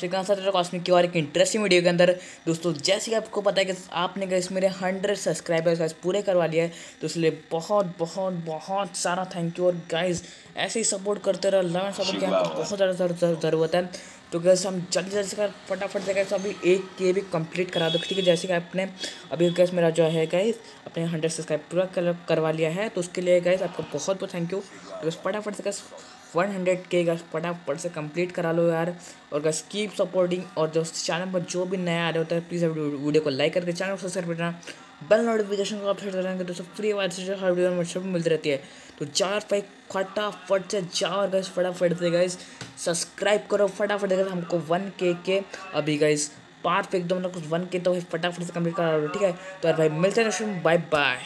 Shrikant cosmic की और एक इंटरेस्टिंग वीडियो के अंदर। दोस्तों जैसे कि आपको पता है कि आपने गैस मेरे हंड्रेड सब्सक्राइबर्स गाइस पूरे करवा लिया है तो इसलिए बहुत बहुत बहुत सारा थैंक यू और गाइज़ ऐसे ही सपोर्ट करते रहो लवन सपोर्ट की आपको बहुत ज़्यादा ज़रूरत है। तो गैस हम जल्दी जल्दी से फटाफट से गैस अभी एक के भी कंप्लीट करा दो, ठीक है? जैसे कि आपने अभी गैस मेरा जो है गैस अपने हंड्रेड सब्सक्राइब पूरा करवा लिया है तो उसके लिए गैस आपका बहुत बहुत थैंक यू तो गैस फटाफट से गैस वन हंड्रेड के गैस फटाफट से कंप्लीट करा लो यार। और गैस कीप सपोर्टिंग और जो चैनल पर जो भी नया आ रहा होता है प्लीज़ वीडियो को लाइक करके चैनल को सब्सक्राइब करना। बेल नोटिफिकेशन को आप सेट करेंगे तो सब फ्री वायर से हर वीडियो सब मिलती रहती है। तो चार भाई फटाफट से जाओ गाइस फटाफट से गैस सब्सक्राइब करो। फटाफट से हमको वन के के अभी गैस पार्ट पे एकदम ना कुछ वन के तो फटाफट से कंप्लीट करा ठीक है? तो यार भाई, मिलते हैं बाय बाय